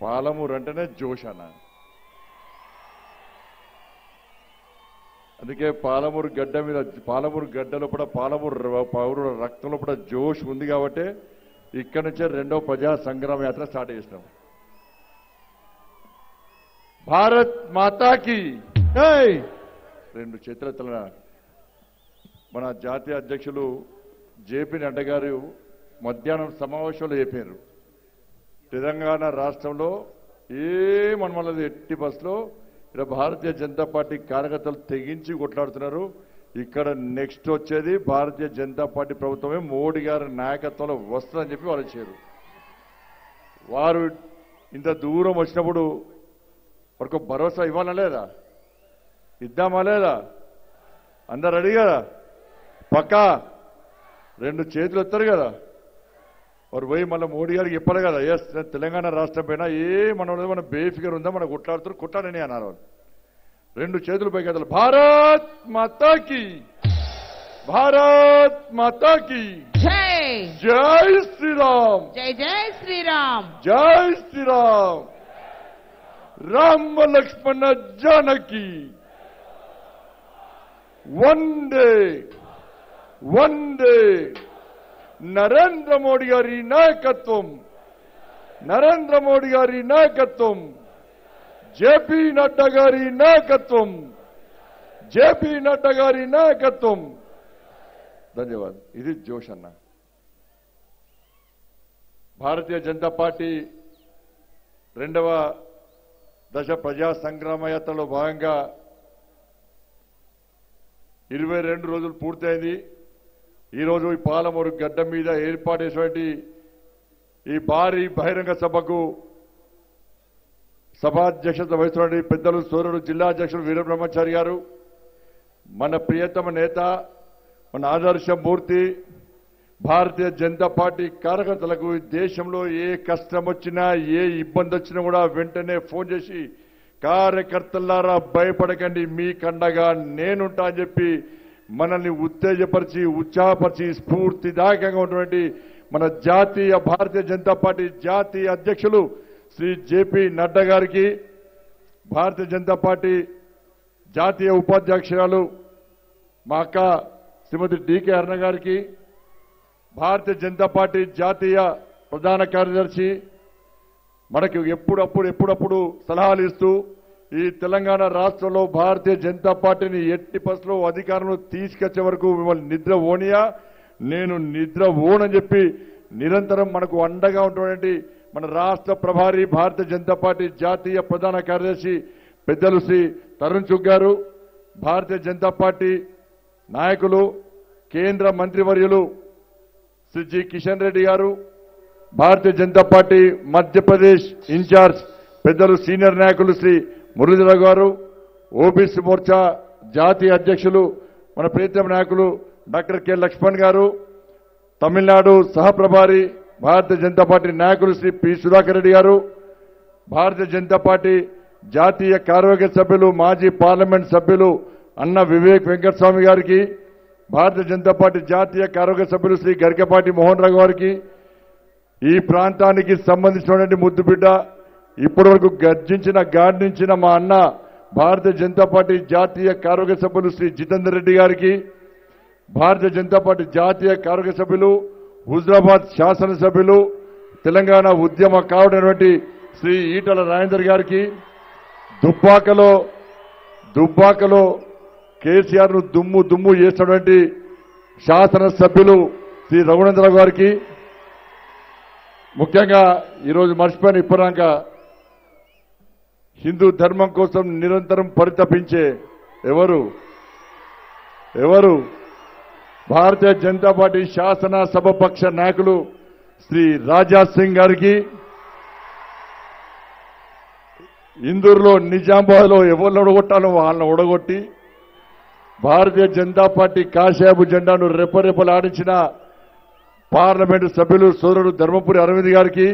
పాలమూరు అంటేనే జోష్ అన్న. అందుకే పాలమూరు గడ్డ మీద పాలమూరు గడ్డలో కూడా పాలమూరు పౌరుల రక్తంలో కూడా జోష్ ఉంది కాబట్టి ఇక్కడి నుంచే రెండో ప్రజా సంగ్రామ యాత్ర స్టార్ట్ చేసినాం. భారత్ మాతాకి రెండు చేతుల మన జాతీయ అధ్యక్షులు జేపీ నడ్డ గారు మధ్యాహ్నం సమావేశంలో చెప్పారు తెలంగాణ రాష్ట్రంలో ఏ మనమల్లది ఎట్టి బస్సులో ఇక్కడ భారతీయ జనతా పార్టీ కార్యకర్తలు తెగించి కొట్లాడుతున్నారు. ఇక్కడ నెక్స్ట్ వచ్చేది భారతీయ జనతా పార్టీ ప్రభుత్వమే మోడీ గారి నాయకత్వంలో వస్తుందని చెప్పి వాళ్ళు ఇచ్చారు వారు ఇంత దూరం వచ్చినప్పుడు వారికి భరోసా ఇవ్వాలా లేదా? ఇద్దామా లేదా? అందరు రెడీ కదా పక్కా? రెండు చేతులు ఎత్తారు కదా? వారు పోయి మళ్ళీ మోడీ గారికి చెప్పాలి కదా ఎస్ తెలంగాణ రాష్ట్రం పైన ఏ మన మన బేఫిగర్ ఉందా మనం కొట్లాడుతారు కొట్టాడని అన్నారు వాళ్ళు. రెండు చేతులు పైకి ఎత్తాలి. భారత్ మాతాకి భారత్ మాతాకి జై! జై శ్రీరామ్! జై జై శ్రీరామ్! జై శ్రీరామ్! రామ లక్ష్మణ జానకి! వందే వందే నరేంద్ర మోడీ గారి నాయకత్వం. నరేంద్ర మోడీ గారి నాయకత్వం. జేపీ నడ్డా గారి నాయకత్వం. జేపీ నడ్డా గారి నాయకత్వం. ధన్యవాదాలు. ఇది జోష్ అన్న. భారతీయ జనతా పార్టీ రెండవ దశ ప్రజా సంగ్రామ యాత్రలో భాగంగా ఇరవై రెండు రోజులు పూర్తయింది. ఈరోజు ఈ పాలమూరు గడ్డ మీద ఏర్పాటు ఈ భారీ బహిరంగ సభకు సభాధ్యక్షత వహిస్తున్నటువంటి పెద్దలు సూర్యుడు జిల్లా అధ్యక్షుడు వీరబ్రహ్మచారి గారు మన ప్రియతమ నేత మన ఆదర్శమూర్తి భారతీయ జనతా పార్టీ కార్యకర్తలకు దేశంలో ఏ కష్టం వచ్చినా ఏ ఇబ్బంది వచ్చినా కూడా వెంటనే ఫోన్ చేసి కార్యకర్తలారా భయపడకండి మీ కండగా నేనుంటా అని చెప్పి మనల్ని ఉత్తేజపరిచి ఉత్సాహపరిచి స్ఫూర్తిదాయకంగా ఉన్నటువంటి మన జాతీయ భారతీయ జనతా పార్టీ జాతీయ అధ్యక్షులు శ్రీ జేపీ నడ్డా గారికి భారతీయ జనతా పార్టీ జాతీయ ఉపాధ్యక్షురాలు మా అక్క శ్రీమతి డికే అరుణ గారికి భారతీయ జనతా పార్టీ జాతీయ ప్రధాన కార్యదర్శి మనకు ఎప్పుడప్పుడు ఎప్పుడప్పుడు సలహాలు ఇస్తూ ఈ తెలంగాణ రాష్ట్రంలో భారతీయ జనతా పార్టీని ఎట్టి బస్సులో అధికారంలో తీసుకొచ్చే వరకు మిమ్మల్ని నిద్ర ఓనియా నేను నిద్ర ఓనని చెప్పి నిరంతరం మనకు అండగా ఉన్నటువంటి మన రాష్ట్ర ప్రభారి భారతీయ జనతా పార్టీ జాతీయ ప్రధాన కార్యదర్శి పెద్దలు శ్రీ తరుణ్ చుగ్ గారు భారతీయ జనతా పార్టీ నాయకులు కేంద్ర మంత్రివర్యులు శ్రీ జి కిషన్ రెడ్డి గారు భారతీయ జనతా పార్టీ మధ్యప్రదేశ్ ఇన్ఛార్జ్ పెద్దలు సీనియర్ నాయకులు శ్రీ మురళీధరరావు గారు ఓబీసీ మోర్చా జాతీయ అధ్యక్షులు మన ప్రీతమ నాయకులు డాక్టర్ కె లక్ష్మణ్ గారు తమిళనాడు సహప్రభారి భారతీయ జనతా పార్టీ నాయకులు శ్రీ పి సుధాకర్ రెడ్డి గారు భారతీయ జనతా పార్టీ జాతీయ కార్యవర్గ సభ్యులు మాజీ పార్లమెంట్ సభ్యులు అన్న వివేక్ వెంకటస్వామి గారికి భారతీయ జనతా పార్టీ జాతీయ కార్యవర్గ సభ్యులు శ్రీ గరికపాటి మోహన్ రావు గారికి ఈ ప్రాంతానికి సంబంధించినటువంటి ముద్దుబిడ్డ ఇప్పటి వరకు గర్జించిన గార్డించిన మా అన్న భారతీయ జనతా పార్టీ జాతీయ కార్యవర్గ సభ్యులు శ్రీ జితేందర్ రెడ్డి గారికి భారతీయ జనతా పార్టీ జాతీయ కార్యవర్గ సభ్యులు హుజరాబాద్ శాసనసభ్యులు తెలంగాణ ఉద్యమ కావడైనటువంటి శ్రీ ఈటల రాజేందర్ గారికి దుబ్బాకలో దుబ్బాకలో కేసీఆర్ను దుమ్ము దుమ్ము చేసినటువంటి శాసనసభ్యులు శ్రీ రఘునందరావు గారికి ముఖ్యంగా ఈరోజు మర్చిపోయిన ఇప్పటిదాకా హిందూ ధర్మం కోసం నిరంతరం పరితపించే ఎవరు? ఎవరు? భారతీయ జనతా పార్టీ శాసన సభపక్ష నాయకులు శ్రీ రాజా సింగ్ గారికి. ఇందూరులో నిజామాబాద్లో ఎవరిని ఒడగొట్టాలో వాళ్ళని ఒడగొట్టి భారతీయ జనతా పార్టీ కాషాయపు జెండాను రెప్పరెప్పలాడించిన పార్లమెంటు సభ్యులు సోదరుడు ధర్మపురి అరవింద్ గారికి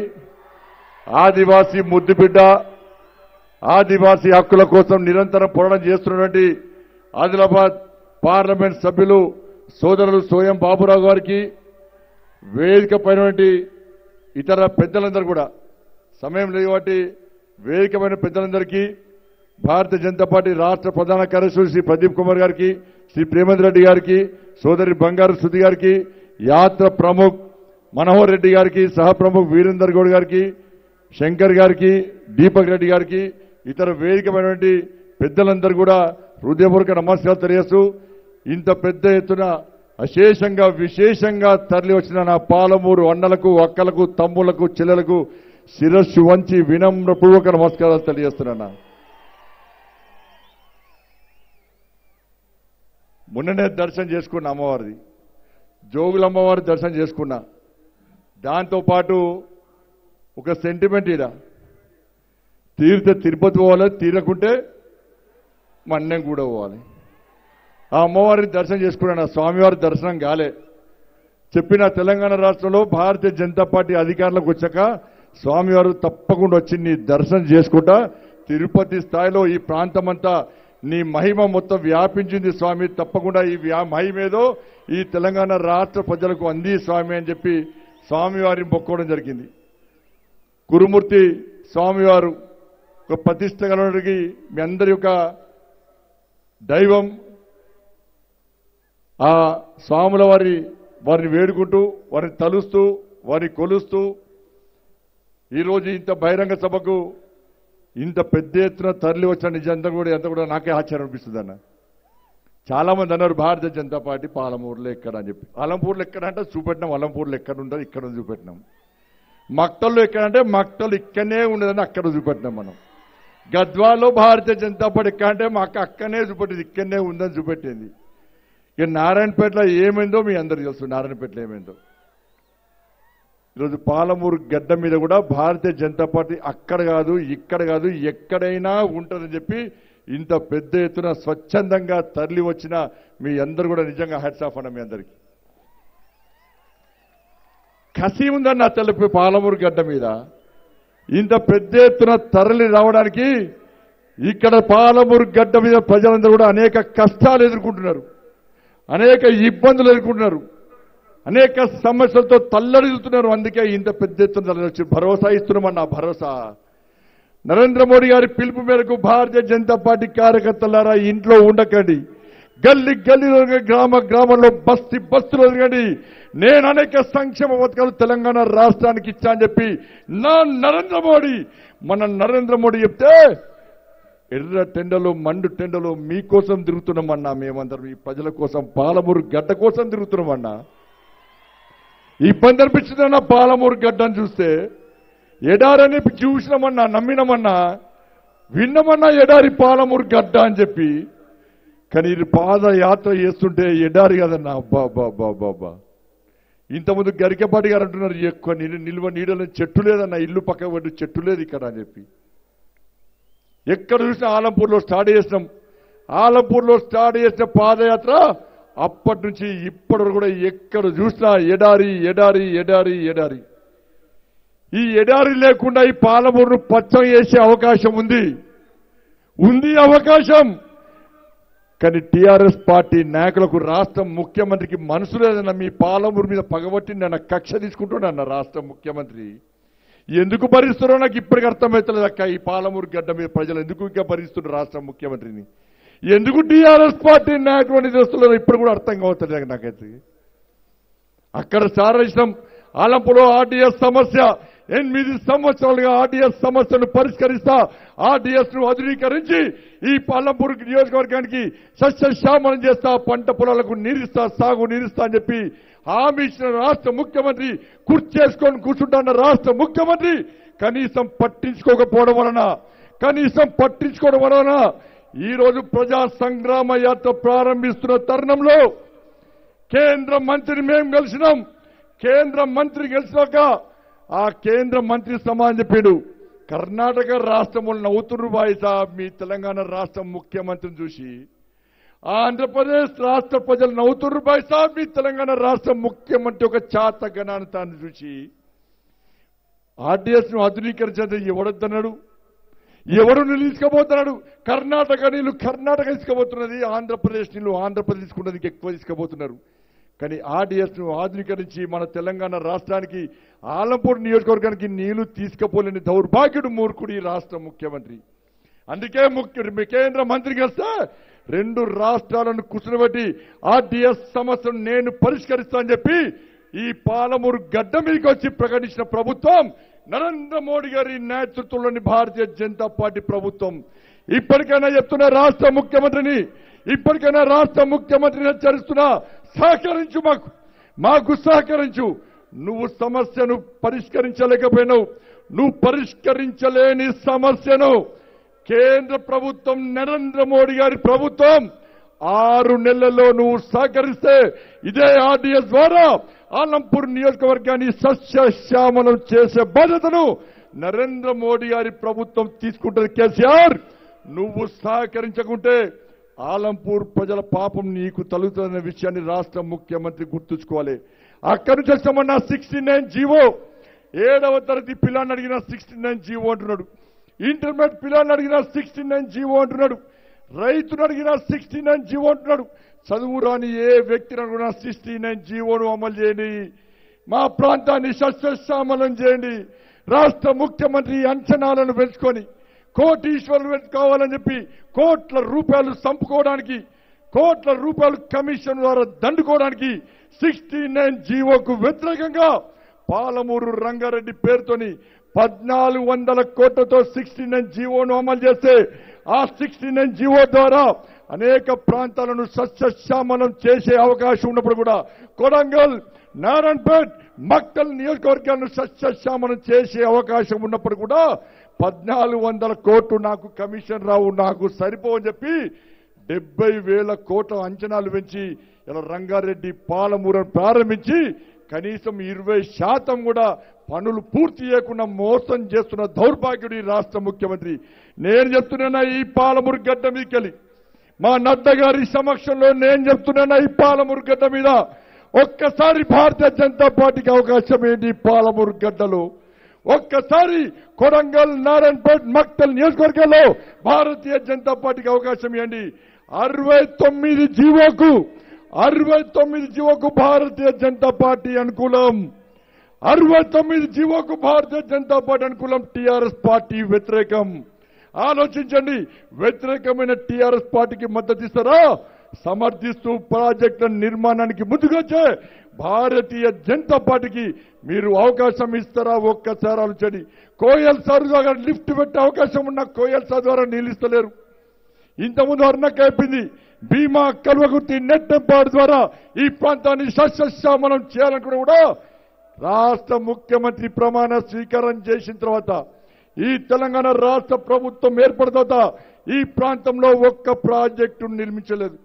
ఆదివాసీ ముద్దుబిడ్డ ఆదివాసీ హక్కుల కోసం నిరంతరం పోరాటం చేస్తున్నటువంటి ఆదిలాబాద్ పార్లమెంట్ సభ్యులు సోదరులు సోయం బాబురావు గారికి వేదిక పైనటువంటి ఇతర పెద్దలందరూ కూడా సమయం లేదు కాబట్టి వేదికమైన పెద్దలందరికీ భారతీయ జనతా పార్టీ రాష్ట్ర ప్రధాన కార్యదర్శులు శ్రీ ప్రదీప్ కుమార్ గారికి శ్రీ ప్రేమంత్ రెడ్డి గారికి సోదరి బంగారు శృతి గారికి యాత్ర ప్రముఖ్ మనోహర్ రెడ్డి గారికి సహ ప్రముఖ్ వీరేందర్ గౌడ్ గారికి శంకర్ గారికి దీపక్ రెడ్డి గారికి ఇతర వేదికమైనటువంటి పెద్దలందరూ కూడా హృదయపూర్వక నమస్కారాలు తెలియస్తూ ఇంత పెద్ద ఎత్తున అశేషంగా విశేషంగా తరలి వచ్చిన నా పాలమూరు అన్నలకు అక్కలకు తమ్ములకు చెల్లెలకు శిరస్సు వంచి వినమ్రపూర్వక నమస్కారాలు తెలియజేస్తున్నా మొన్ననే దర్శనం చేసుకున్నా అమ్మవారిది. జోగులమ్మవారి దర్శనం చేసుకున్నా. దాంతోపాటు ఒక సెంటిమెంట్ ఇడ తీరితే తిరుపతి పోవాలి తీరకుంటే మన్నం కూడా పోవాలి. ఆ అమ్మవారిని దర్శనం చేసుకున్నాను ఆ స్వామివారి దర్శనం కాలే. చెప్పిన తెలంగాణ రాష్ట్రంలో భారతీయ జనతా పార్టీ అధికారంలోకి వచ్చాక స్వామివారు తప్పకుండా వచ్చి నీ దర్శనం చేసుకుంటా తిరుపతి స్థాయిలో ఈ ప్రాంతమంతా నీ మహిమ మొత్తం వ్యాపించింది స్వామి తప్పకుండా ఈ వ్యా- మహిమేదో ఈ తెలంగాణ రాష్ట్ర ప్రజలకు అంది స్వామి అని చెప్పి స్వామివారిని మొక్కోవడం జరిగింది. కురుమూర్తి స్వామివారు ఒక ప్రతిష్ట కలవడానికి మీ అందరి యొక్క దైవం ఆ స్వాముల వారి వారిని వేడుకుంటూ వారిని తలుస్తూ వారిని కొలుస్తూ ఈరోజు ఇంత బహిరంగ సభకు ఇంత పెద్ద ఎత్తున తరలి వచ్చిన నిజంతా కూడా ఎంత కూడా నాకే ఆశ్చర్యం అనిపిస్తుంది అన్న. చాలామంది అన్నారు భారతీయ జనతా పార్టీ పాలమూరులో ఎక్కడ? అని చెప్పి. అలంపూర్లో ఎక్కడ అంటే చూపెట్టినాం. అలంపూర్లో ఎక్కడ ఉంటుంది ఇక్కడ చూపెట్టినాం. మక్తల్లో ఎక్కడంటే మక్తలు ఇక్కడనే ఉండదని అక్కడ చూపెట్టినాం మనం. గద్వాలో భారతీయ జనతా పార్టీ కంటే మాకు అక్కడనే చూపెట్టింది ఇక్కడనే ఉందని చూపెట్టింది. ఇక నారాయణపేటలో ఏమైందో మీ అందరు తెలుసు నారాయణపేటలో ఏమైందో. ఈరోజు పాలమూరు గడ్డ మీద కూడా భారతీయ జనతా పార్టీ అక్కడ కాదు ఇక్కడ కాదు ఎక్కడైనా ఉంటుందని చెప్పి ఇంత పెద్ద ఎత్తున స్వచ్ఛందంగా తరలి వచ్చిన మీ అందరు కూడా నిజంగా హెడ్స్ ఆఫ్ అన్న మీ అందరికీ. కసి ఉందన్న తెలిపి పాలమూరు గడ్డ మీద ఇంత పెద్ద ఎత్తున తరలి రావడానికి ఇక్కడ పాలమూరు గడ్డ మీద ప్రజలందరూ కూడా అనేక కష్టాలు ఎదుర్కొంటున్నారు. అనేక ఇబ్బందులు ఎదుర్కొంటున్నారు. అనేక సమస్యలతో తల్లడిల్లుతున్నారు. అందుకే ఇంత పెద్ద ఎత్తున వచ్చి భరోసా ఇస్తున్నామన్న భరోసా. నరేంద్ర మోడీ గారి పిలుపు మేరకు భారతీయ జనతా పార్టీ కార్యకర్తలారా ఇంట్లో ఉండకండి. గల్లి గల్లీలో గ్రామ గ్రామంలో బస్తి బస్సులో తిరగండి నేను అనేక సంక్షేమ పథకాలు తెలంగాణ రాష్ట్రానికి ఇచ్చా అని చెప్పి నా నరేంద్ర మోడీ మన నరేంద్ర మోడీ చెప్తే ఎర్ర టెండలు మండు టెండలు మీకోసం తిరుగుతున్నామన్నా మేమందరం ఈ ప్రజల కోసం పాలమూరు గడ్డ కోసం తిరుగుతున్నామన్నా ఇబ్బంది అనిపించిందన్న పాలమూరు గడ్డను చూస్తే? ఎడారని చూసినామన్నా నమ్మినామన్నా విన్నమన్నా ఎడారి పాలమూరు గడ్డ అని చెప్పి. కానీ ఇది పాదయాత్ర చేస్తుంటే ఎడారి కదన్నా అబ్బా అబ్బా అబ్బా అబ్బా అబ్బా. ఇంతకుముందు గరికపాటి గారు అంటున్నారు ఎక్కువ నిలు నిల్వ నీడలో చెట్టు లేదన్న ఇల్లు పక్క పడి చెట్టు లేదు ఇక్కడ అని చెప్పి. ఎక్కడ చూసినా ఆలంపూర్లో స్టార్ట్ చేసినాం. ఆలంపూర్లో స్టార్ట్ చేసిన పాదయాత్ర అప్పటి నుంచి ఇప్పటి కూడా ఎక్కడ చూసినా ఎడారి ఎడారి ఎడారి ఎడారి. ఈ ఎడారి లేకుండా ఈ పాలమూరును పచ్చం చేసే అవకాశం ఉంది. ఉంది అవకాశం. కానీ టీఆర్ఎస్ పార్టీ నాయకులకు రాష్ట్రం ముఖ్యమంత్రికి మనసు లేదన్న మీ పాలమూరు మీద పగబట్టి నన్ను కక్ష తీసుకుంటున్నా రాష్ట్ర ముఖ్యమంత్రి. ఎందుకు భరిస్తున్నారో నాకు ఇప్పటికి అర్థమవుతలేదు అక్క. ఈ పాలమూరు గడ్డ మీద ప్రజలు ఎందుకు ఇంకా భరిస్తున్నారు రాష్ట్ర ముఖ్యమంత్రిని? ఎందుకు టీఆర్ఎస్ పార్టీ నాయకులు అని చేస్తున్నారో ఇప్పుడు కూడా అర్థం కావట్లేదు నాకైతే. అక్కడ సారక్షణం ఆలంపులో ఆర్టీఎస్ సమస్య ఎనిమిది సంవత్సరాలుగా ఆర్డీఎస్ సమస్యను పరిష్కరిస్తా ఆర్డీఎస్ను ఆధునీకరించి ఈ పాలంపూర్ నియోజకవర్గానికి సస్యశ్యామలం చేస్తా పంట పొలాలకు నీరిస్తా సాగు నీరిస్తా అని చెప్పి హామీ ఇచ్చిన రాష్ట్ర ముఖ్యమంత్రి కుర్చేసుకొని కూర్చుంటున్న రాష్ట్ర ముఖ్యమంత్రి కనీసం పట్టించుకోకపోవడం వలన కనీసం పట్టించుకోవడం వలన ఈ రోజు ప్రజా సంగ్రామ యాత్ర ప్రారంభిస్తున్న తరుణంలో కేంద్ర మంత్రిని మేము కలిసినాం కేంద్ర మంత్రి గెలిచినాక ఆ కేంద్ర మంత్రి సమాన్ చెప్పాడు. కర్ణాటక రాష్ట్రంలో నవ్వుతున్నారు బాయి సాబ్ మీ తెలంగాణ రాష్ట్ర ముఖ్యమంత్రిని చూసి. ఆంధ్రప్రదేశ్ రాష్ట్ర ప్రజలు నవ్వుతున్నారు బాయి సాబ్ మీ తెలంగాణ రాష్ట్ర ముఖ్యమంత్రి ఒక చాత గణాన్ని చూసి. ఆర్డీఎస్ను ఆధునీకరించేది ఎవడొద్దన్నాడు? ఎవడు నీళ్ళు తీసుకుపోతున్నాడు? కర్ణాటక నీళ్ళు కర్ణాటక తీసుకుపోతున్నది ఆంధ్రప్రదేశ్ నీళ్ళు ఆంధ్రప్రదేశ్ తీసుకున్నది ఎక్కువ తీసుకుపోతున్నారు. కానీ ఆర్డీఎస్ను ఆధునీకరించి మన తెలంగాణ రాష్ట్రానికి ఆలంపూర్ నియోజకవర్గానికి నీళ్ళు తీసుకుపోలేని దౌర్భాగ్యుడు మూర్ఖుడు ఈ రాష్ట్ర ముఖ్యమంత్రి. అందుకే ముఖ్య కేంద్ర మంత్రి కలిస్తే రెండు రాష్ట్రాలను కూర్చునబెట్టి ఆర్డీఎస్ సమస్యను నేను పరిష్కరిస్తానని చెప్పి ఈ పాలమూరు గడ్డ మీదకి వచ్చి ప్రకటించిన ప్రభుత్వం నరేంద్ర మోడీ గారి నేతృత్వంలోని భారతీయ జనతా పార్టీ ప్రభుత్వం. ఇప్పటికైనా చెప్తున్న రాష్ట్ర ముఖ్యమంత్రిని ఇప్పటికైనా రాష్ట్ర ముఖ్యమంత్రిని హెచ్చరిస్తున్నా సహకరించు మాకు. మాకు సహకరించు. నువ్వు సమస్యను పరిష్కరించలేకపోయినావు. నువ్వు పరిష్కరించలేని సమస్యను కేంద్ర ప్రభుత్వం నరేంద్ర మోడీ గారి ప్రభుత్వం ఆరు నెలల్లో నువ్వు సహకరిస్తే ఇదే ఆర్డీఎస్ ద్వారా ఆలంపూర్ నియోజకవర్గాన్ని సస్యశ్యామలం చేసే బాధ్యతను నరేంద్ర మోడీ గారి ప్రభుత్వం తీసుకుంటుంది కేసీఆర్. నువ్వు సహకరించకుంటే ఆలంపూర్ ప్రజల పాపం నీకు తలుగుతున్న విషయాన్ని రాష్ట్ర ముఖ్యమంత్రి గుర్తుంచుకోవాలి. అక్కడి నుంచి వచ్చామన్నా సిక్స్టీ నైన్ జీవో. ఏడవ తరగతి పిల్లాన్ని అడిగిన సిక్స్టీ నైన్ జీవో అంటున్నాడు. ఇంటర్మీడియట్ పిల్లాన్ని అడిగిన సిక్స్టీ నైన్ జీవో అంటున్నాడు. రైతును అడిగిన సిక్స్టీ నైన్ జీవో అంటున్నాడు. చదువు రాని ఏ వ్యక్తిని అడిగినా సిక్స్టీ నైన్ జీవోను అమలు చేయండి. మా ప్రాంతాన్ని సస్యశ్యామలం చేయండి. రాష్ట్ర ముఖ్యమంత్రి అంచనాలను పెంచుకొని కోటీశ్వరులు పెట్టుకోవాలని చెప్పి కోట్ల రూపాయలు సంపుకోవడానికి కోట్ల రూపాయలు కమిషన్ ద్వారా దండుకోవడానికి సిక్స్టీ నైన్ జీవోకు వ్యతిరేకంగా పాలమూరు రంగారెడ్డి పేరుతోని పద్నాలుగు వందల కోట్లతో సిక్స్టీ నైన్ జీవోను అమలు చేస్తే ఆ సిక్స్టీ నైన్ జీవో ద్వారా అనేక ప్రాంతాలను సస్యశ్యామలం చేసే అవకాశం ఉన్నప్పుడు కూడా కొడంగల్ నారాయణపేట్ మక్తల్ నియోజకవర్గాలను సస్యశ్యామలం చేసే అవకాశం ఉన్నప్పుడు కూడా పద్నాలుగు వందల కోట్లు నాకు కమిషన్ రావు నాకు సరిపోవని చెప్పి డెబ్బై వేల కోట్ల అంచనాలు పెంచి ఇలా రంగారెడ్డి పాలమూరను ప్రారంభించి కనీసం ఇరవై శాతం కూడా పనులు పూర్తి చేయకుండా మోసం చేస్తున్న దౌర్భాగ్యుడు రాష్ట్ర ముఖ్యమంత్రి. నేను చెప్తున్నా ఈ పాలమూరు గడ్డ మీకెళ్ళి మా నడ్డ గారి సమక్షంలో నేను చెప్తున్నా ఈ పాలమూరు గడ్డ మీద. ఒక్కసారి భారతీయ జనతా పార్టీకి అవకాశం ఏంటి పాలమూరు గడ్డలో? ఒక్కసారి కొడంగల్ నారాయణపేట్ మక్తల్ నియోజకవర్గాల్లో భారతీయ జనతా పార్టీకి అవకాశం ఇవ్వండి అరవై తొమ్మిది జీవోకు అరవై తొమ్మిది జీవోకు భారతీయ జనతా పార్టీ అనుకూలం. అరవై తొమ్మిది జీవోకు భారతీయ జనతా పార్టీ అనుకూలం టీఆర్ఎస్ పార్టీ వ్యతిరేకం. ఆలోచించండి వ్యతిరేకమైన టీఆర్ఎస్ పార్టీకి మద్దతు ఇస్తారా? సమర్థిస్తూ ప్రాజెక్టుల నిర్మాణానికి ముందుకొచ్చే భారతీయ జనతా పార్టీకి మీరు అవకాశం ఇస్తారా? ఒక్కసారి ఆలోచండి కోయల్ సార్ ద్వారా లిఫ్ట్ పెట్టే అవకాశం ఉన్న కోయల్ సార్ ద్వారా నిలిస్తలేరు ఇంతకుముందు అరుణక్క అయిపోయింది. భీమా కల్వగుర్తి నెట్టంపాడు ద్వారా ఈ ప్రాంతాన్ని సస్యశ్యామలం చేయాలనుకుని కూడా రాష్ట్ర ముఖ్యమంత్రి ప్రమాణ స్వీకారం చేసిన తర్వాత ఈ తెలంగాణ రాష్ట్ర ప్రభుత్వం ఏర్పడిన తర్వాత ఈ ప్రాంతంలో ఒక్క ప్రాజెక్టు నిర్మించలేదు.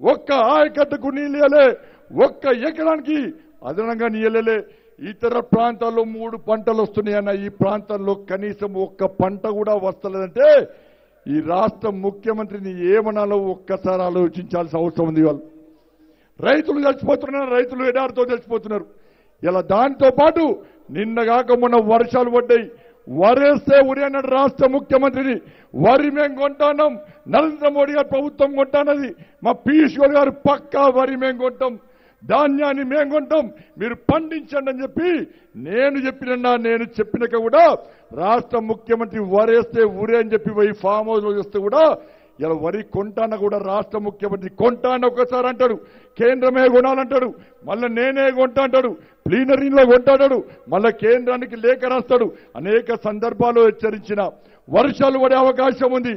ఒక్క ఆయకట్టుకు నీళ్ళలే ఒక్క ఎకరానికి అదనంగా నీళ్ళలే ఇతర ప్రాంతాల్లో మూడు పంటలు వస్తున్నాయన్న ఈ ప్రాంతంలో కనీసం ఒక్క పంట కూడా వస్తలేదంటే ఈ రాష్ట్ర ముఖ్యమంత్రిని ఏమనాలో ఒక్కసారి ఆలోచించాల్సిన అవసరం ఉంది వాళ్ళు రైతులు చచ్చిపోతున్నారు రైతులు ఎడారితో చచ్చిపోతున్నారు ఇలా దాంతో పాటు నిన్నగాక మొన్న వర్షాలు పడ్డాయి. వరేస్తే ఉరి అన్నాడు రాష్ట్ర ముఖ్యమంత్రిని. వరి మేము కొంటాం నరేంద్ర మోడీ గారు ప్రభుత్వం కొంటానది మా పీయూష్ గోయల్ గారు పక్కా వరి మేము కొంటాం. ధాన్యాన్ని మేము కొంటాం మీరు పండించండి అని చెప్పి నేను చెప్పినన్నా నేను చెప్పినాక కూడా రాష్ట్ర ముఖ్యమంత్రి వరేస్తే ఉరే అని చెప్పి పోయి ఫామ్ హౌస్లో చేస్తే కూడా ఇలా వరి కొంటాన కూడా రాష్ట్ర ముఖ్యమంత్రి కొంటాన ఒకసారి అంటాడు. కేంద్రమే కొనాలంటాడు. మళ్ళీ నేనే కొంటా అంటాడు. ప్లీనరీలో కొంటాడు మళ్ళీ కేంద్రానికి లేఖ రాస్తాడు. అనేక సందర్భాలు హెచ్చరించిన వర్షాలు పడే అవకాశం ఉంది.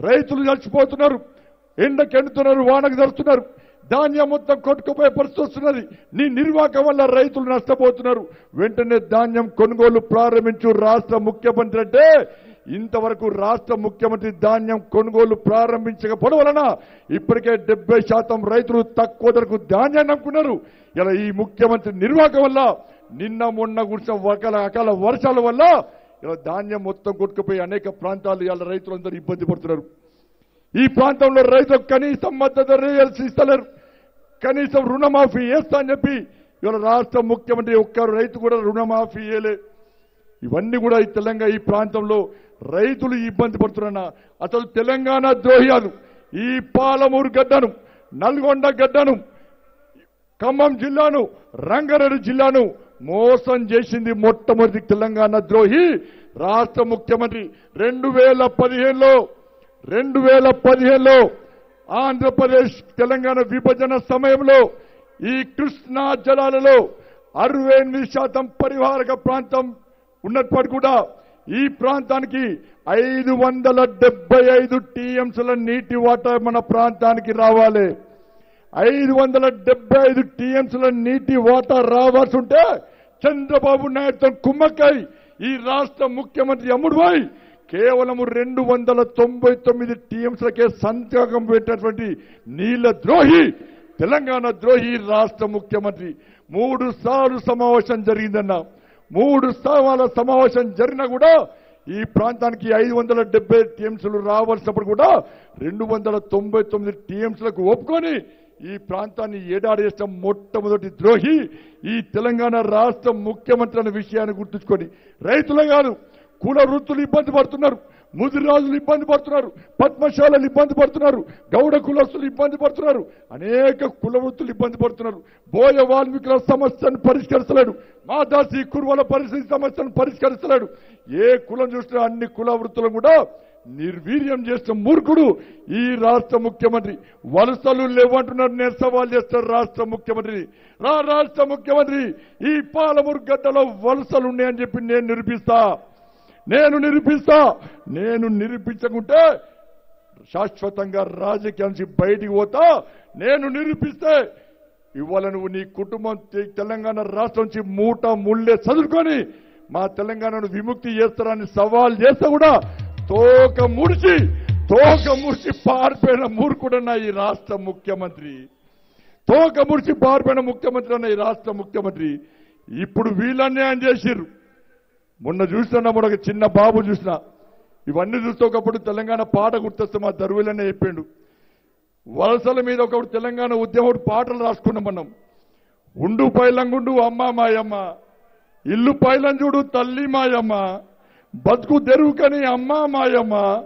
రైతులు చచ్చిపోతున్నారు. ఎండకెండుతున్నారు. వానకు ధరుస్తున్నారు ధాన్యం మొత్తం కొట్టుకుపోయే పరిస్థితి వస్తున్నది. నీ నిర్వాహకం వల్ల రైతులు నష్టపోతున్నారు. వెంటనే ధాన్యం కొనుగోలు ప్రారంభించు రాష్ట్ర ముఖ్యమంత్రి అంటే ఇంతవరకు రాష్ట్ర ముఖ్యమంత్రి ధాన్యం కొనుగోలు ప్రారంభించకపోవడం వలన ఇప్పటికే డెబ్బై శాతం రైతులు తక్కువ ధరకు ధాన్యాన్ని అమ్ముకున్నారు. ఇలా ఈ ముఖ్యమంత్రి నిర్వాహకం వల్ల నిన్న మొన్న కురిసిన అకాల అకాల వర్షాల వల్ల ఇలా ధాన్యం మొత్తం కొట్టుకుపోయి అనేక ప్రాంతాలు ఇలా రైతులందరూ ఇబ్బంది పడుతున్నారు. ఈ ప్రాంతంలో రైతులకు కనీసం మద్దతు ఇస్తలేరు. కనీసం రుణమాఫీ వేస్తా అని చెప్పి ఇవాళ రాష్ట్ర ముఖ్యమంత్రి ఒక్క రైతు కూడా రుణమాఫీ చేయలే. ఇవన్నీ కూడా ఈ తెలంగాణ ఈ ప్రాంతంలో రైతులు ఇబ్బంది పడుతున్నా అసలు తెలంగాణ ద్రోహ్యాలు ఈ పాలమూరు గడ్డను నల్గొండ గడ్డను ఖమ్మం జిల్లాను రంగారెడ్డి జిల్లాను మోసం చేసింది మొట్టమొదటి తెలంగాణ ద్రోహి రాష్ట్ర ముఖ్యమంత్రి. రెండు వేల పదిహేనులో రెండు వేల పదిహేనులో ఆంధ్రప్రదేశ్ తెలంగాణ విభజన సమయంలో ఈ కృష్ణా జలాలలో అరవై ఎనిమిది శాతం పరివారక ప్రాంతం ఉన్నప్పటి కూడా ఈ ప్రాంతానికి ఐదు వందల డెబ్బై ఐదు టీఎంసీల నీటి వాటర్ మన ప్రాంతానికి రావాలి. ఐదు వందల డెబ్బై ఐదు టీఎంసీల నీటి వాటర్ రావాల్సి ఉంటే చంద్రబాబు నాయుడుతో కుమ్మక్కై ఈ రాష్ట్ర ముఖ్యమంత్రి అమ్ముడుబాయ్ కేవలము రెండు వందల తొంభై తొమ్మిది టీఎంసీలకే సంతకం పెట్టినటువంటి నీళ్ళ ద్రోహి తెలంగాణ ద్రోహి రాష్ట్ర ముఖ్యమంత్రి. మూడు సార్లు సమావేశం జరిగిందన్న. మూడు సార్ల సమావేశం జరిగినా కూడా ఈ ప్రాంతానికి ఐదు వందల డెబ్బై టీఎంసీలు రావాల్సినప్పుడు కూడా రెండు వందల తొంభై తొమ్మిది టీఎంసీలకు ఒప్పుకొని ఈ ప్రాంతాన్ని ఏడాడేసిన మొట్టమొదటి ద్రోహి ఈ తెలంగాణ రాష్ట్ర ముఖ్యమంత్రి అనే విషయాన్ని గుర్తుంచుకొని. రైతులే కాదు కుల వృత్తులు ఇబ్బంది పడుతున్నారు ముదిరాజులు ఇబ్బంది పడుతున్నారు పద్మశాలలు ఇబ్బంది పడుతున్నారు గౌడ కులస్తులు ఇబ్బంది పడుతున్నారు అనేక కుల వృత్తులు ఇబ్బంది పడుతున్నారు. బోయ వాల్మీకుల సమస్యను పరిష్కరించలేడు మాదాసి కురువల పరిస్థితి సమస్యను పరిష్కరించలేడు. ఏ కులం చూసినా అన్ని కుల వృత్తులను కూడా నిర్వీర్యం చేసిన మూర్ఖుడు ఈ రాష్ట్ర ముఖ్యమంత్రి. వలసలు లేవంటున్నారు నేను సవాల్ చేస్తారు రాష్ట్ర ముఖ్యమంత్రి. రా రాష్ట్ర ముఖ్యమంత్రి ఈ పాలమూరు గడ్డలో వలసలు ఉన్నాయని చెప్పి నేను నిరూపిస్తా. నేను నిరూపిస్తా. నేను నిరూపించకుంటే శాశ్వతంగా రాజకీయం నుంచి బయటికి పోతా. నేను నిరూపిస్తే ఇవాళ నువ్వు నీ కుటుంబం తె- తెలంగాణ రాష్ట్రం నుంచి మూట ముళ్ళే చదువుకొని మా తెలంగాణను విముక్తి చేస్తారని సవాల్ చేస్తే కూడా తోక ముడిచి తోక ముడిచి పారిపోయిన మూర్ఖుడన్న ఈ రాష్ట్ర ముఖ్యమంత్రి. తోక ముడిచి పారిపోయిన ముఖ్యమంత్రి అన్న ఈ రాష్ట్ర ముఖ్యమంత్రి. ఇప్పుడు వీళ్ళన్యాయం చేసిర్రు. మొన్న చూస్తున్నప్పుడు ఒక చిన్న బాబు చూసిన. ఇవన్నీ చూస్తే ఒకప్పుడు తెలంగాణ పాట గుర్తొస్తే మా దరువులనే చెప్పిండు. వలసల మీద ఒకప్పుడు తెలంగాణ ఉద్యమం పాటలు రాసుకున్నాం మనం. ఉండు పైలంగుండు అమ్మ మాయమ్మ. ఇల్లు పైలంజుడు తల్లి మాయమ్మ. బతుకు తెరువుకని అమ్మ మాయమ్మ.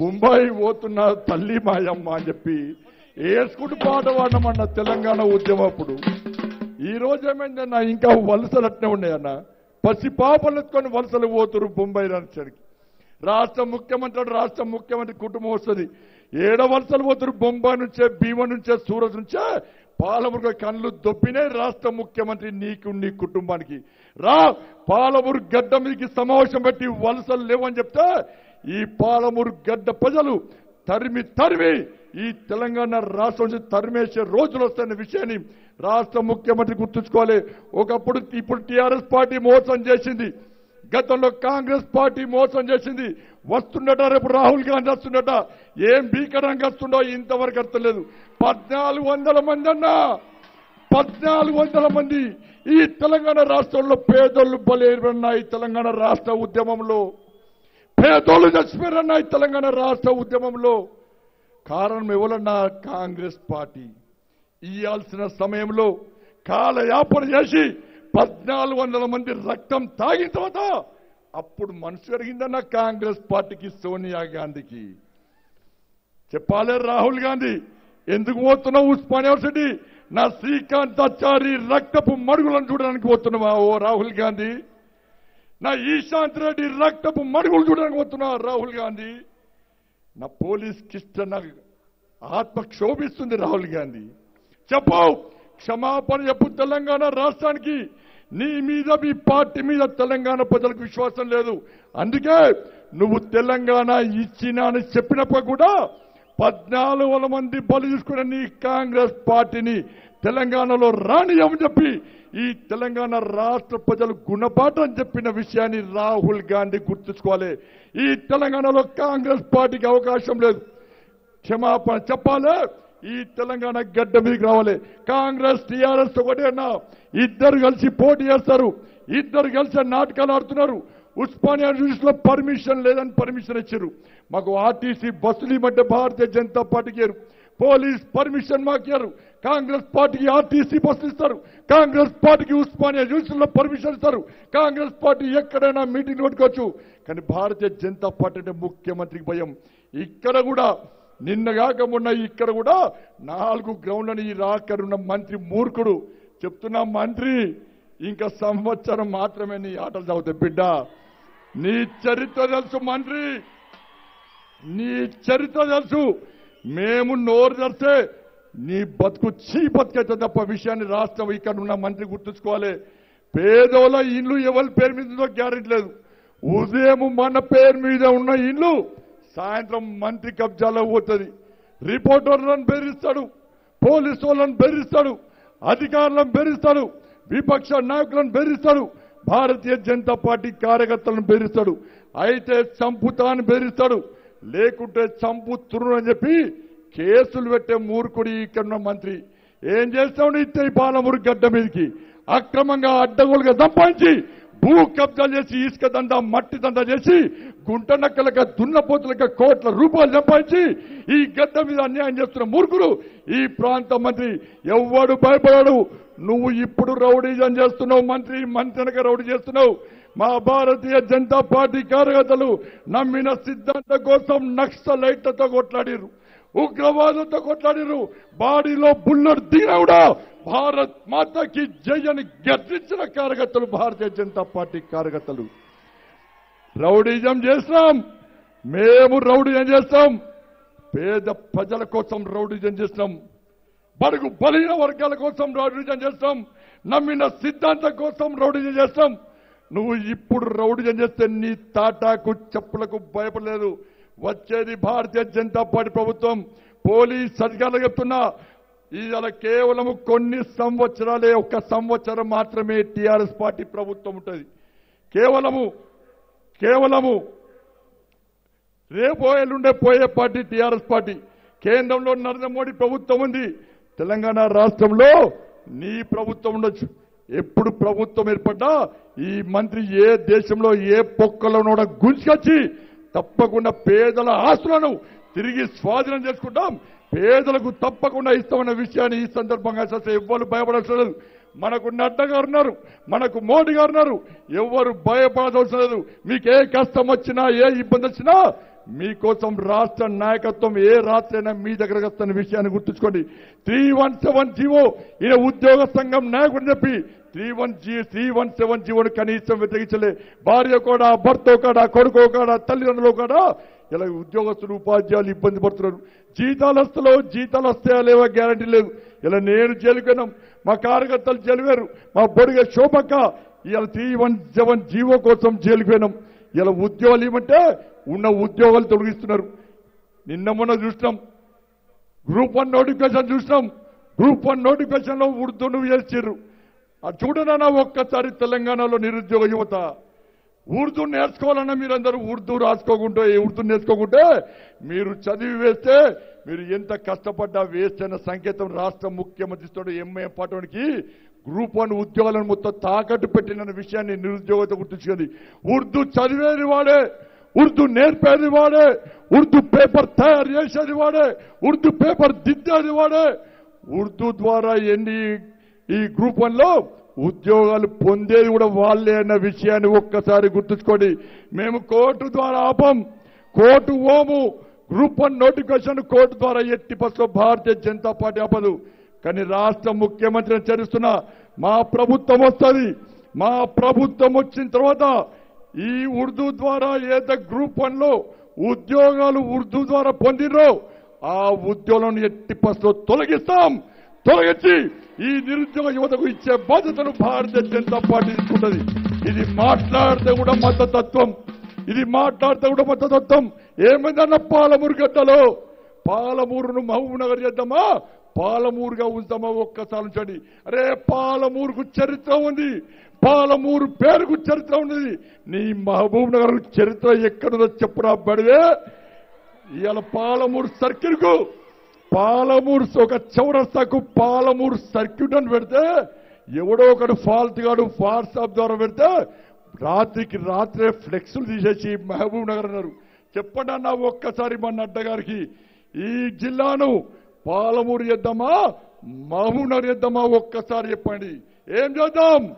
బొంబాయి పోతున్న తల్లి మాయమ్మ అని చెప్పి వేసుకుంటూ పాట పాడమన్న తెలంగాణ ఉద్యమం అప్పుడు ఈ రోజు ఏమైందన్నా ఇంకా వలసలు అట్నే ఉన్నాయన్నా. పసి పాపలు ఎత్తుకొని వలసలు పోతురు బొంబాయి రాష్ట్రానికి. రాష్ట్ర ముఖ్యమంత్రి రాష్ట్ర ముఖ్యమంత్రి కుటుంబం వస్తుంది. ఏడ వలసలు పోతురు బొంబాయి నుంచే భీమ నుంచే సూరత్ నుంచే? పాలమురుగ కళ్ళు దొబ్బినే రాష్ట్ర ముఖ్యమంత్రి నీకు నీ కుటుంబానికి. రా పాలమూరు గడ్డ మీదకి సమావేశం పెట్టి వలసలు లేవని చెప్తే ఈ పాలమూరు గడ్డ ప్రజలు తరిమి తరిమి ఈ తెలంగాణ రాష్ట్రం నుంచి తరిమేసే రోజులు వస్తున్న విషయాన్ని రాష్ట్ర ముఖ్యమంత్రి గుర్తుంచుకోవాలి. ఒకప్పుడు ఇప్పుడు టీఆర్ఎస్ పార్టీ మోసం చేసింది. గతంలో కాంగ్రెస్ పార్టీ మోసం చేసింది. వస్తుండట రేపు రాహుల్ గాంధీ వస్తుండట. ఏం భీకరంగా వస్తుండో ఇంతవరకు అర్థలేదు పద్నాలుగు వందల మంది అన్నా పద్నాలుగు వందల మంది ఈ తెలంగాణ రాష్ట్రంలో పేదోళ్ళు బలేరన్న ఈ తెలంగాణ రాష్ట్ర ఉద్యమంలో పేదోళ్ళు చచ్చిపోయారన్న ఈ తెలంగాణ రాష్ట్ర ఉద్యమంలో కారణం ఎవరన్నా కాంగ్రెస్ పార్టీ ఇయ్యాల్సిన సమయంలో కాలయాపన చేసి పద్నాలుగు వందల మంది రక్తం తాగిన తర్వాత అప్పుడు మనసు జరిగిందన్న కాంగ్రెస్ పార్టీకి సోనియా గాంధీకి. చెప్పాలే రాహుల్ గాంధీ ఎందుకు పోతున్నావు ఉస్మాన్ యూనివర్సిటీ? నా శ్రీకాంత్ ఆచారి రక్తపు మడుగులను చూడడానికి పోతున్నావా? ఓ రాహుల్ గాంధీ నా ఈశాంత్ రెడ్డి రక్తపు మడుగులు చూడడానికి పోతున్నా రాహుల్ గాంధీ నా పోలీస్ కిష్ట నా ఆత్మ క్షోభిస్తుంది రాహుల్ గాంధీ. చెప్పు! క్షమాపణ చెప్పు తెలంగాణ రాష్ట్రానికి. నీ మీద మీ పార్టీ మీద తెలంగాణ ప్రజలకు విశ్వాసం లేదు. అందుకే నువ్వు తెలంగాణ ఇచ్చినా అని చెప్పినప్పుడు కూడా పద్నాలుగు మంది బలి చూసుకున్న నీ కాంగ్రెస్ పార్టీని తెలంగాణలో రానియమని చెప్పి ఈ తెలంగాణ రాష్ట్ర ప్రజలు గుణపాఠం చెప్పిన విషయాన్ని రాహుల్ గాంధీ గుర్తుంచుకోవాలి. ఈ తెలంగాణలో కాంగ్రెస్ పార్టీకి అవకాశం లేదు. క్షమాపణ చెప్పాలి. ఈ తెలంగాణ గడ్డ మీదకి రావాలి. కాంగ్రెస్ టీఆర్ఎస్ ఒకటేనా ఇద్దరు కలిసి పోటీ చేస్తారు. ఇద్దరు కలిసి నాటకాలు ఆడుతున్నారు. ఉస్మానియా యూనివర్సిటీ లో పర్మిషన్ లేదని పర్మిషన్ ఇచ్చారు. మాకు ఆర్టీసీ బస్సులు మధ్య భారతీయ జనతా పార్టీకి పోలీస్ పర్మిషన్ మాకు కాంగ్రెస్ పార్టీకి ఆర్టీసీ బస్సులు ఇస్తారు. కాంగ్రెస్ పార్టీకి ఉస్మానియా యూనివర్సిటీలో పర్మిషన్ ఇస్తారు. కాంగ్రెస్ పార్టీ ఎక్కడైనా మీటింగ్ పెట్టుకోవచ్చు. కానీ భారతీయ జనతా పార్టీ అంటే ముఖ్యమంత్రికి భయం. ఇక్కడ కూడా నిన్నగాక మొన్న ఇక్కడ కూడా నాలుగు గ్రౌండ్లను ఈ రాకరున్న మంత్రి మూర్ఖుడు. చెప్తున్నా మంత్రి ఇంకా సంవత్సరం మాత్రమే నీ ఆటలు చదువుతాయి బిడ్డ. నీ చరిత్ర తెలుసు మంత్రి. నీ చరిత్ర తెలుసు. మేము నోరు తెరిస్తే నీ బతుకు చీ బతుకైతే తప్ప విషయాన్ని రాష్ట్రం ఇక్కడ ఉన్న మంత్రి గుర్తుంచుకోవాలి. పేదోళ్ళ ఇల్లు ఎవరి పేరు మీద ఉందో గ్యారెంటీ లేదు. ఉదయం మన పేరు మీద ఉన్న ఇల్లు సాయంత్రం మంత్రి కబ్జాలో పోతుంది. రిపోర్టర్లను బెదిరిస్తాడు పోలీసు వాళ్ళని బెదిరిస్తాడు అధికారులను బెదిరిస్తాడు విపక్ష నాయకులను బెదిరిస్తాడు భారతీయ జనతా పార్టీ కార్యకర్తలను బెదిరిస్తాడు. అయితే చంపుతా అని బెదిరిస్తాడు. లేకుంటే చంపుతురు అని చెప్పి కేసులు పెట్టే మూర్ఖుడు ఇక్కడ ఉన్న మంత్రి. ఏం చేస్తావు ఇస్తే పాలమూరు గడ్డ మీదకి? అక్రమంగా అడ్డగోలుగా సంపాదించి భూ కబ్జాలు చేసి ఇసుక దండ మట్టి దండ చేసి గుంట నక్కలక దున్నపోతులక కోట్ల రూపాయలు సంపాదించి ఈ గడ్డ మీద అన్యాయం చేస్తున్న మూర్ఖుడు ఈ ప్రాంత మంత్రి. ఎవ్వడు భయపడాడు. నువ్వు ఇప్పుడు రౌడీజం చేస్తున్నావు మంత్రి మంత్రినక రౌడీ చేస్తున్నావు. మా భారతీయ జనతా పార్టీ కార్యకర్తలు నమ్మిన సిద్ధాంతం కోసం నక్సలైట్లతో కొట్లాడిరు ఉగ్రవాదులతో కొట్లాడిరు బాడీలో బుల్లెట్ దిగిన కూడా భారత్ మాతకి జై అని గర్జించిన కార్యకర్తలు భారతీయ జనతా పార్టీ కార్యకర్తలు. రౌడీజం చేస్తాం మేము రౌడీజం చేస్తాం. పేద ప్రజల కోసం రౌడీజం చేస్తాం బడుగు బలహీన వర్గాల కోసం రౌడీజం చేస్తాం. నమ్మిన సిద్ధాంతం కోసం రౌడీజం చేస్తాం. నువ్వు ఇప్పుడు రౌడీజం చేస్తే నీ తాటాకు చెప్పులకు భయపడలేదు. వచ్చేది భారతీయ జనతా పార్టీ ప్రభుత్వం. పోలీస్ అధికారులు చెప్తున్నా ఇవాళ కేవలం కొన్ని సంవత్సరాలే ఒక్క సంవత్సరం మాత్రమే టీఆర్ఎస్ పార్టీ ప్రభుత్వం ఉంటుంది. కేవలము కేవలము రేపు ఎల్లుండే పోయే పార్టీ టీఆర్ఎస్ పార్టీ. కేంద్రంలో నరేంద్ర మోడీ ప్రభుత్వం ఉంది. తెలంగాణ రాష్ట్రంలో నీ ప్రభుత్వం ఉండొచ్చు. ఎప్పుడు ప్రభుత్వం ఏర్పడ్డా ఈ మంత్రి ఏ దేశంలో ఏ పొక్కలో కూడా గుంజుకొచ్చి తప్పకుండా పేదల ఆస్తులను తిరిగి స్వాధీనం చేసుకుంటాం. పేదలకు తప్పకుండా ఇస్తామన్న విషయాన్ని ఈ సందర్భంగా అసలు ఎవ్వరు భయపడలేదు మనకు నడ్డ గారు ఉన్నారు మనకు మోడీ గారు ఉన్నారు. ఎవరు భయపడవలసిన లేదు. మీకు ఏ కష్టం వచ్చినా ఏ ఇబ్బంది వచ్చినా మీకోసం రాష్ట్ర నాయకత్వం ఏ రాత్రైనా మీ దగ్గరకు వస్తున్న విషయాన్ని గుర్తుంచుకోండి. త్రీ వన్ సెవెన్ జీవో ఈయన ఉద్యోగ సంఘం నాయకుడు చెప్పి three one G three one seven జీవోని కనీసం వ్యతిరేకించలే. భార్య కూడా భర్త కూడా కొడుకో కూడా తల్లిదండ్రులు కూడా ఇలా ఉద్యోగస్తులు ఉపాధ్యాయులు ఇబ్బంది పడుతున్నారు. జీతాలు వస్తలో జీతాలు వస్తాయా లేవా గ్యారంటీ లేదు. ఇలా నేను జైలుకున్నాం మా కార్యకర్తలు జైలుగారు మా బొడిగ శోభక్క ఇలా త్రీ వన్ సెవెన్ జీవో కోసం జైలుకు ఇలా ఉద్యోగాలు ఏమంటే ఉన్న ఉద్యోగాలు తొలగిస్తున్నారు. నిన్న మొన్న చూసినాం. గ్రూప్ వన్ నోటిఫికేషన్ చూసినాం. గ్రూప్ వన్ నోటిఫికేషన్లో ఉర్దూను చేర్చారు అది చూడనా ఒక్కసారి తెలంగాణలో నిరుద్యోగ యువత? ఉర్దూ నేర్చుకోవాలన్నా మీరందరూ ఉర్దూ రాసుకోకుంటే ఉర్దూ నేర్చుకోకుంటే మీరు చదివి వేస్తే మీరు ఎంత కష్టపడ్డా వేస్ట్ అన్న సంకేతం రాష్ట్ర ముఖ్యమంత్రితో ఎంఏ పాటోనికి గ్రూప్ వన్ ఉద్యోగాలను మొత్తం తాకట్టు పెట్టిన విషయాన్ని నిరుద్యోగత గుర్తుంచుకుంది. ఉర్దూ చదివేది వాడే ఉర్దూ నేర్పేది వాడే ఉర్దూ పేపర్ తయారు చేసేది వాడే ఉర్దూ పేపర్ దిద్దేది వాడే. ఉర్దూ ద్వారా ఎన్ని ఈ గ్రూప్ వన్లో ఉద్యోగాలు పొందేది కూడా వాళ్ళే అన్న విషయాన్ని ఒక్కసారి గుర్తుంచుకోండి. మేము కోర్టు ద్వారా ఆపం. కోర్టు ఓము. గ్రూప్ వన్ నోటిఫికేషన్ కోర్టు ద్వారా ఎట్టి పసులో భారతీయ జనతా పార్టీ ఆపదు. కానీ రాష్ట్ర ముఖ్యమంత్రిని చరిస్తున్నా మా ప్రభుత్వం వస్తుంది. మా ప్రభుత్వం వచ్చిన తర్వాత ఈ ఉర్దూ ద్వారా ఏదో గ్రూప్ వన్లో ఉద్యోగాలు ఉర్దూ ద్వారా పొందినో ఆ ఉద్యోగాలను ఎట్టి పసులో తొలగిస్తాం. తొలగించి ఈ నిరుద్యోగ యువతకు ఇచ్చే బాధ్యతను భారతీయ జనతా పార్టీ తీసుకుంటది ఇది మాట్లాడితే కూడా మద్దతత్వం. ఇది మాట్లాడితే కూడా మద్దతత్వం. ఏమైందన్న పాలమూరు గడ్డలో? పాలమూరును మహబూబ్ నగర్ చేద్దామా? పాలమూరుగా ఉంచామా ఒక్కసారి ఉంచండి. అరే పాలమూరుకు చరిత్ర ఉంది. పాలమూరు పేరుకు చరిత్ర ఉంది నీ మహబూబ్ నగర్ చరిత్ర ఎక్కడుందో చెప్పురా బడివే. ఇవాళ పాలమూరు సర్కిల్కు పాలమూరు ఒక చౌరస్తాకు పాలమూరు సర్క్యూట్ అని పెడితే ఎవడో ఒకడు ఫాల్ట్ గాడు వాట్సాప్ ద్వారా పెడితే రాత్రికి రాత్రే ఫ్లెక్సులు తీసేసి మహబూబ్ నగర్ అన్నారు. చెప్పండి అన్న ఒక్కసారి మా నడ్డ గారికి ఈ జిల్లాను పాలమూరు చేద్దామా మహబూబ్ నగర్ చేద్దామా ఒక్కసారి చెప్పండి. ఏం చేద్దాం?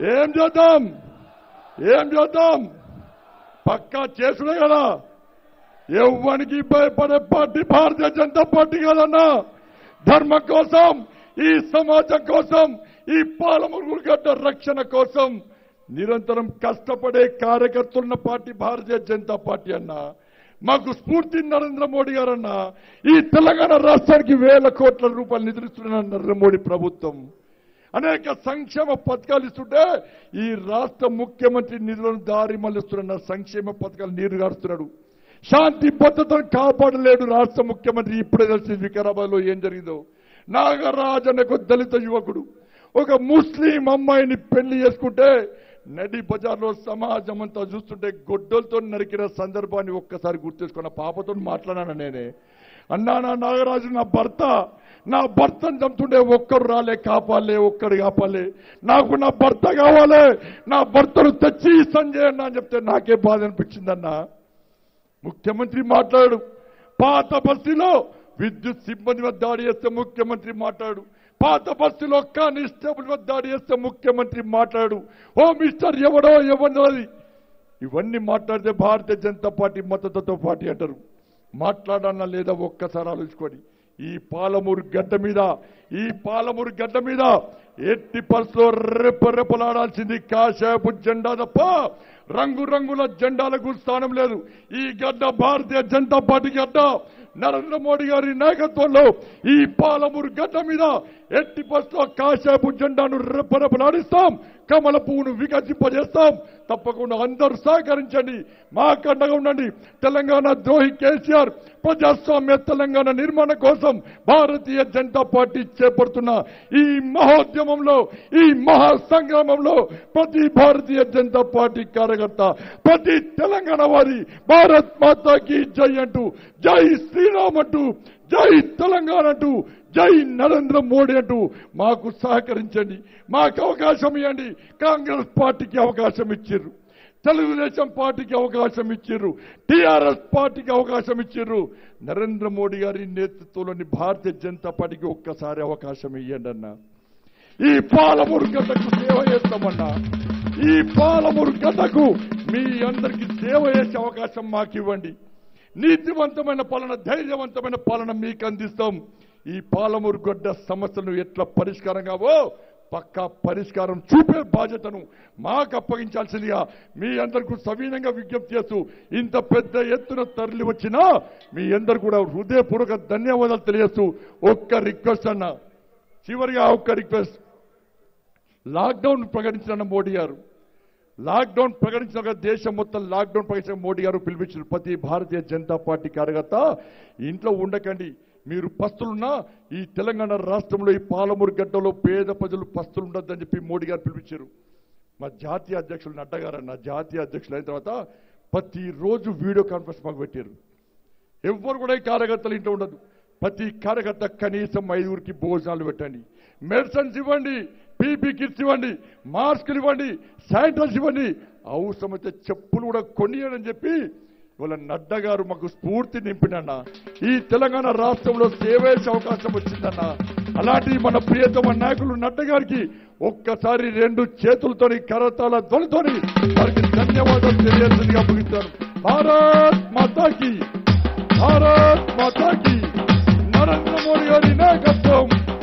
ఏం చేద్దాం? ఏం చేద్దాం? పక్కా చేసుడే కదా. ఎవ్వనికి భయపడే పార్టీ భారతీయ జనతా పార్టీ కాదన్నా. ధర్మం కోసం ఈ సమాజం కోసం ఈ పాలమూరు గడ్డ రక్షణ కోసం నిరంతరం కష్టపడే కార్యకర్తలున్న పార్టీ భారతీయ జనతా పార్టీ అన్నా. మాకు స్ఫూర్తి నరేంద్ర మోడీ గారన్న. ఈ తెలంగాణ రాష్ట్రానికి వేల కోట్ల రూపాయలు నిధులిస్తున్న నరేంద్ర మోడీ ప్రభుత్వం. అనేక సంక్షేమ పథకాలు ఇస్తుంటే ఈ రాష్ట్ర ముఖ్యమంత్రి నిధులను దారి మళ్ళిస్తున్న సంక్షేమ పథకాలు నీరు గారుస్తున్నాడు. శాంతి భద్రతను కాపాడలేడు రాష్ట్ర ముఖ్యమంత్రి. ఇప్పుడే తెలిసి వికారాబాద్లో ఏం జరిగిందో. నాగరాజ్ అనే ఒక దళిత యువకుడు. ఒక ముస్లిం అమ్మాయిని పెళ్ళి చేసుకుంటే నడి బజార్లో సమాజం అంతా చూస్తుంటే గొడ్డలతో నరికిన సందర్భాన్ని ఒక్కసారి గుర్తేసుకున్న పాపతో మాట్లాడాను నేనే. అన్నా నా నాగరాజు నా భర్త. నా భర్తను చంపుతుండే ఒక్కరు రాలే కాపాలే ఒక్కరు కాపాలే నాకు నా భర్త కావాలి నా భర్తను తెచ్చి సంజయ్ అన్న అని చెప్తే నాకే బాధ అనిపించిందన్నా. ముఖ్యమంత్రి మాట్లాడు. పాత బస్సులో విద్యుత్ సిబ్బంది వద్ద దాడి చేస్తే ముఖ్యమంత్రి మాట్లాడు. పాత బస్సులో కానిస్టేబుల్ వద్ద దాడి చేస్తే ముఖ్యమంత్రి మాట్లాడు. ఓ మిస్టర్ ఎవడో ఎవడోది ఇవన్నీ మాట్లాడితే భారతీయ జనతా పార్టీ మద్దతుతో పార్టీ అంటారు. మాట్లాడన్నా లేదా ఒక్కసారి ఆలోచుకోండి ఈ పాలమూరు గడ్డ మీద ఈ పాలమూరు గడ్డ మీద ఎట్టి పర్సులో రెప్ప రెప్పలాడాల్సింది కాషాయపు జెండా తప్ప రంగురంగుల జెండాలకు స్థానం లేదు. ఈ గడ్డ భారతీయ జనతా పార్టీ గడ్డ నరేంద్ర మోడీ గారి నాయకత్వంలో ఈ పాలమూరు గడ్డ మీద ఎట్టి పర్సులో కాషాయపు జెండాను రెప్పరెప్పలాడిస్తాం. కమల పువ్వును వికసింపజేస్తాం. తప్పకుండా అందరూ సహకరించండి. మా కండగా ఉండండి. తెలంగాణ ద్రోహి కేసీఆర్ ప్రజాస్వామ్య తెలంగాణ నిర్మాణం కోసం భారతీయ జనతా పార్టీ చేపడుతున్న ఈ మహోద్యమంలో ఈ మహా సంగ్రామంలో ప్రతి భారతీయ జనతా పార్టీ కార్యకర్త ప్రతి తెలంగాణ వారి భారత్ మాతాకి జై అంటూ జై శ్రీరామ్ అంటూ జై తెలంగాణ అంటూ జై నరేంద్ర మోడీ అంటూ మాకు సహకరించండి. మాకు అవకాశం ఇవ్వండి. కాంగ్రెస్ పార్టీకి అవకాశం ఇచ్చిర్రు. తెలుగుదేశం పార్టీకి అవకాశం ఇచ్చిర్రు. టీఆర్ఎస్ పార్టీకి అవకాశం ఇచ్చిర్రు. నరేంద్ర మోడీ గారి నేతృత్వంలోని భారతీయ జనతా పార్టీకి ఒక్కసారి అవకాశం ఇవ్వండి అన్న. ఈ పాలమూరు గడ్డకు సేవ చేస్తామన్నా. ఈ పాలమూరు గడ్డకు మీ అందరికీ సేవ చేసే అవకాశం మాకు ఇవ్వండి నీతివంతమైన పాలన ధైర్యవంతమైన పాలన మీకు అందిస్తాం. ఈ పాలమూరు గడ్డ సమస్యలను ఎట్లా పరిష్కారం కావో పక్కా పరిష్కారం చూపే బాధ్యతను మాకు అప్పగించాల్సిందిగా మీ అందరికీ సవీనంగా విజ్ఞప్తి చేస్తూ ఇంత పెద్ద ఎత్తున తరలి వచ్చినా మీ అందరు కూడా హృదయపూర్వక ధన్యవాదాలు తెలియజేస్తూ ఒక్క రిక్వెస్ట్ అన్న. చివరిగా ఒక్క రిక్వెస్ట్. లాక్డౌన్ ప్రకటించిన మోడీ గారు లాక్డౌన్ ప్రకటించిన దేశం మొత్తం లాక్డౌన్ ప్రకటించిన మోడీ గారు పిలిపించారు. ప్రతి భారతీయ జనతా పార్టీ కార్యకర్త ఇంట్లో ఉండకండి. మీరు పస్తులున్నా ఈ తెలంగాణ రాష్ట్రంలో ఈ పాలమూరు గడ్డలో పేద ప్రజలు పస్తులు ఉండొద్దని చెప్పి మోడీ గారు పిలిపించారు. మా జాతీయ అధ్యక్షులు నడ్డగారు నా అన్న జాతీయ అధ్యక్షులు అయిన తర్వాత ప్రతిరోజు వీడియో కాన్ఫరెన్స్ మాకు పెట్టారు. ఎవ్వరు కూడా ఈ కార్యకర్తలు ఇంట్లో ఉండదు ప్రతి కార్యకర్త కనీసం ఐదుగురికి భోజనాలు పెట్టండి. మెడిసిన్స్ ఇవ్వండి. బీపీ కిట్స్ ఇవ్వండి మాస్కులు ఇవ్వండి శానిటైజర్స్ ఇవ్వండి. అవసరమైతే చెప్పులు కూడా కొనియడని చెప్పి ఇవాళ నడ్డ గారు మాకు స్ఫూర్తి నింపినన్న. ఈ తెలంగాణ రాష్ట్రంలో సేవేసే అవకాశం వచ్చిందన్న. అలాంటి మన ప్రియతమ నాయకులు నడ్డ గారికి ఒక్కసారి రెండు చేతులతోని కరతాల ధ్వనితోని వారికి ధన్యవాదాలు తెలియాల్సిందిగా ముగిస్తాను. భారత్ మాతాకి భారత్ మాతాకి నరేంద్ర మోడీ గారి నాయకత్వం.